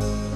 Bye.